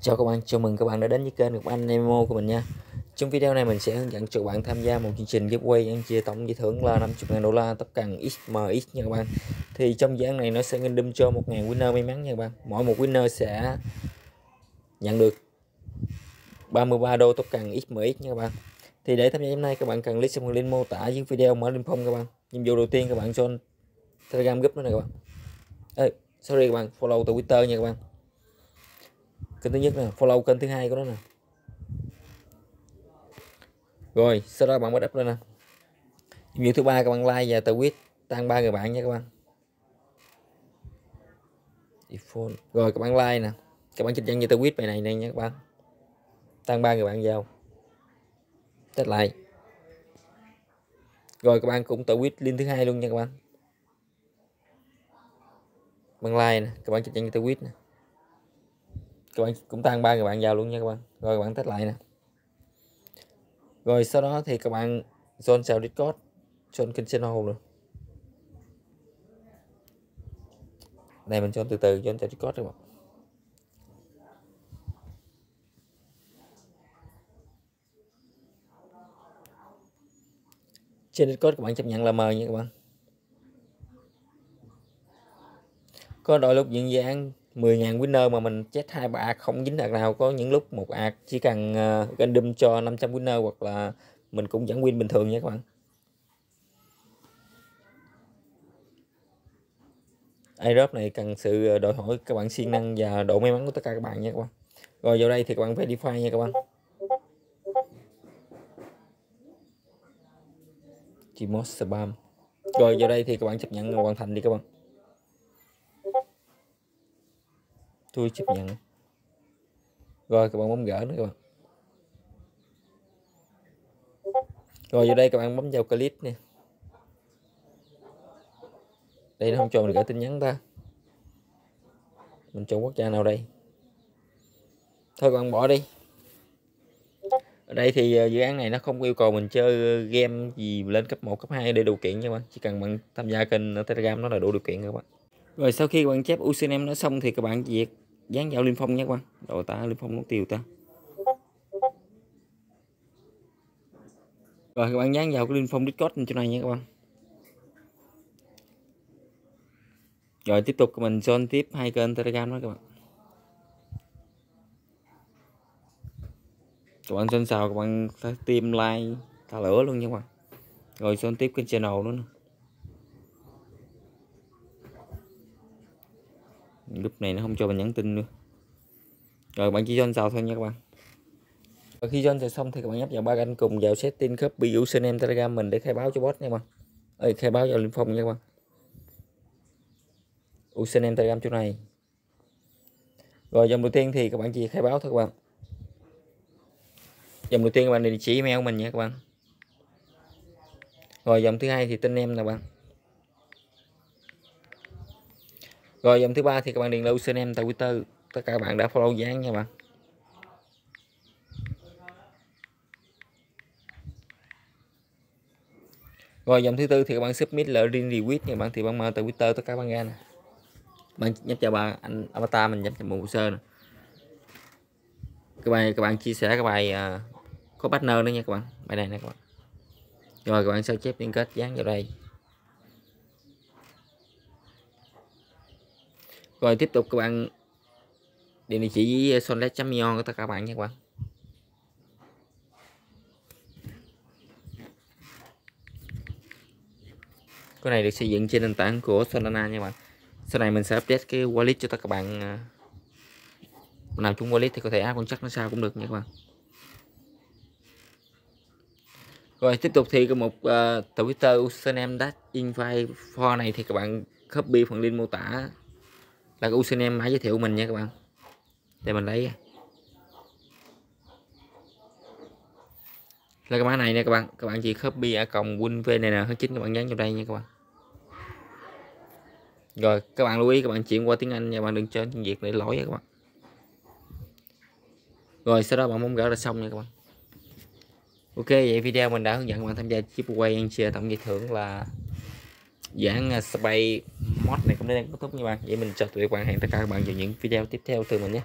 Chào các bạn, chào mừng các bạn đã đến với kênh của anh Nemo của mình nha. Trong video này mình sẽ hướng dẫn cho bạn tham gia một chương trình giveaway ăn chia tổng giải thưởng là 50.000 đô la tóc cần XMX nha các bạn. Thì trong dự án này nó sẽ random cho 1.000 winner may mắn nha các bạn. Mỗi một winner sẽ nhận được 33 đô tóc cần XMX nha các bạn. Thì để tham gia hôm nay các bạn cần click xuống link mô tả dưới video mở link phong các bạn. Nhiệm vụ đầu tiên các bạn cho Telegram group nữa nè các bạn. Ê, sorry các bạn, follow từ Twitter nha các bạn kênh thứ nhất nè, follow kênh thứ hai của nó nè. Rồi, sau đó bạn bắt đắp lên nè. Nhiệm vụ thứ ba các bạn like và tweet tăng ba người bạn nha các bạn. Rồi, các bạn like nè. Các bạn chỉnh nhận như tweet bài này nè nha các bạn. Tăng ba người bạn vào. Test lại. Rồi, các bạn cũng tờ quyết link thứ hai luôn nha các bạn. Bằng like nè, các bạn chỉnh nhận như tweet nè các bạn, cũng tăng ba người bạn vào luôn nha các bạn. Rồi các bạn test lại nè. Rồi sau đó thì các bạn join vào discord, join kênh channel luôn. Này mình join từ từ, join vào discord các bạn. Trên discord các bạn chấp nhận là mời nha các bạn. Có đôi lúc những dự án 10.000 winner mà mình chết hai ba không dính hạt nào có những lúc một ạc chỉ cần uh, random cho 500 winner hoặc là mình cũng vẫn win bình thường nha các bạn. Airdrop này cần sự ờ, đòi hỏi các bạn siêng năng và độ may mắn của tất cả các bạn nha các bạn. Rồi vào đây thì các bạn phải define nha các bạn. Gmod spam. Rồi vào đây thì các bạn chấp nhận hoàn thành đi các bạn. Tôi chấp nhận. Rồi, các bạn bấm gỡ nữa, các bạn. Rồi, vô đây các bạn bấm vào clip nè. Đây nó không cho mình gửi tin nhắn ta. Mình chọn quốc gia nào đây? Thôi, các bạn bỏ đi. Ở đây thì ờ, dự án này nó không yêu cầu mình chơi ờ, game gì lên cấp 1 cấp 2 để điều kiện nha bạn. Chỉ cần bạn tham gia kênh telegram nó là đủ điều kiện các bạn. Rồi, sau khi bạn chép UCNM nó xong thì các bạn việc dán vào liên phong nhé các bạn đồ ta, liên phong nó tiêu ta. Rồi, các bạn dán vào cái liên phong discord chỗ này nha các bạn. Rồi, tiếp tục mình join tiếp hai kênh telegram đó các bạn. Các bạn join sao các bạn tìm like, thả lửa luôn nha các bạn. Rồi join tiếp kênh channel nữa lúc này nó không cho mình nhắn tin nữa. Rồi, bạn chỉ join vào thôi nha các bạn. Và khi join xong thì các bạn nhấp vào ba canh cùng vào setting copy username telegram mình để khai báo cho bot nha các bạn. Ơi khai báo vào liên phong nha các bạn. Username telegram chỗ này. Rồi dòng đầu tiên thì các bạn chỉ khai báo thôi các bạn. Dòng đầu tiên các bạn địa chỉ email mình nha các bạn. Rồi dòng thứ hai thì tên em nè bạn. Rồi dòng thứ ba thì các bạn điền lưu xin em tại twitter. Tất cả các bạn đã follow dán nha bạn. Rồi dòng thứ tư thì các bạn submit là riêng request nha bạn. Thì bạn mở tại twitter tất cả các bạn ra nè. Bạn nhấp cho bạn anh avatar mình nhấp cho một hồ sơ nè. Các bạn các bạn chia sẻ các bài uh, có partner nữa nha các bạn. Bài này nè các bạn. Rồi các bạn sao chép liên kết dán vào đây. Rồi tiếp tục các bạn. Điền địa chỉ với sonlet.ion của tất cả các bạn nha các bạn. Cái này được xây dựng trên nền tảng của Solana nha các bạn. Sau này mình sẽ update cái wallet cho tất cả các à, bạn nào chung wallet thì có thể áp con chắc nó sao cũng được nha các bạn. Rồi tiếp tục thì có một uh, Twitter username dash info này thì các bạn copy phần link mô tả là cái username mã giới thiệu mình nha các bạn. Để mình lấy. Là cái mã này nè các bạn. Các bạn chỉ copy ở còng win nè, hết chính các bạn dán vào đây nha các bạn. Rồi, các bạn lưu ý, các bạn chuyển qua tiếng anh nha bạn đừng chơi tiếng việt để lỗi nha các bạn. Rồi, sau đó bạn muốn gỡ là xong nha các bạn. Ok, vậy video mình đã hướng dẫn các bạn tham gia giveaway quay ăn chia tổng giải thưởng là dạng à, spray mod này cũng đến đây kết thúc nha bạn. Vậy mình chào tụi các bạn, hẹn tất cả các bạn vào những video tiếp theo từ mình nhé.